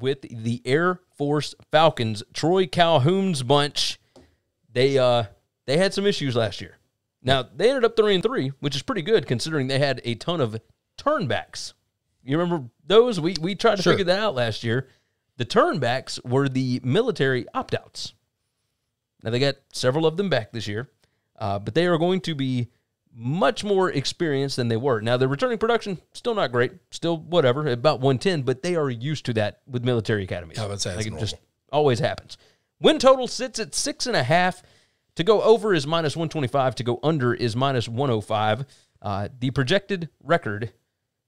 with the Air Force Falcons. Troy Calhoun's bunch, they uh they had some issues last year. Now they ended up three and three, which is pretty good considering they had a ton of turnbacks. You remember those? We we tried to Sure. figure that out last year. The turnbacks were the military opt outs. Now they got several of them back this year, uh, but they are going to be much more experienced than they were. Now their returning production still not great, still whatever, about 110, but they are used to that with military academies. I would say like it just always happens. Win total sits at six and a half. To go over is minus 125. To go under is minus 105. Uh, the projected record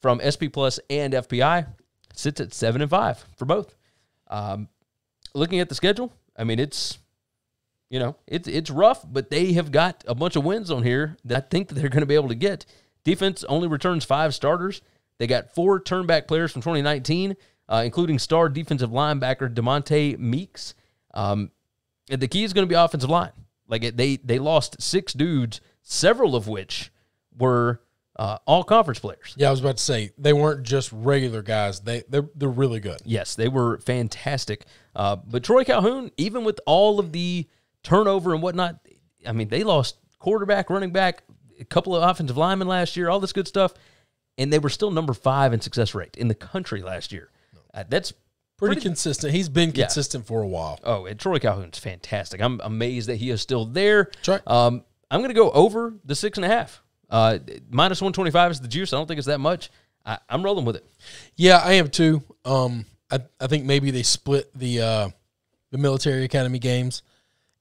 from SP Plus and FPI sits at seven and five for both. Um, looking at the schedule, I mean it's you know it's it's rough, but they have got a bunch of wins on here that I think that they're going to be able to get. Defense only returns five starters. They got four turnback players from 2019, uh, including star defensive linebacker Demonte Meeks. Um, and the key is going to be offensive line. Like it, they they lost six dudes, several of which were uh, all conference players. Yeah, I was about to say they weren't just regular guys. They they're they're really good. Yes, they were fantastic. Uh, but Troy Calhoun, even with all of the turnover and whatnot, I mean, they lost quarterback, running back, a couple of offensive linemen last year, all this good stuff, and they were still number five in success rate in the country last year. Uh, that's Pretty, consistent. He's been Yeah. consistent for a while. oh, and Troy Calhoun's fantastic. I'm amazed that he is still there. Right. Um, I'm going to go over the six and a half. Uh, minus 125 is the juice. I don't think it's that much. I, I'm rolling with it. Yeah, I am too. Um, I I think maybe they split the uh, the military academy games,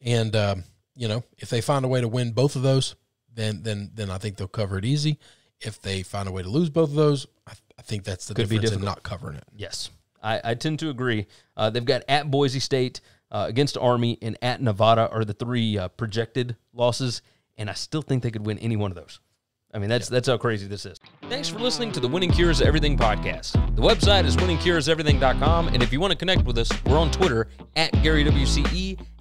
and um, you know if they find a way to win both of those, then then then I think they'll cover it easy. If they find a way to lose both of those, I, I think that's the Could be difference in not covering it. Yes, I, I tend to agree. Uh, they've got at Boise State, uh, against Army, and at Nevada are the three uh, projected losses, and I still think they could win any one of those. I mean, that's that's how crazy this is. Thanks for listening to the Winning Cures Everything podcast. The website is winningcureseverything.com, and if you want to connect with us, we're on Twitter at Gary WCE,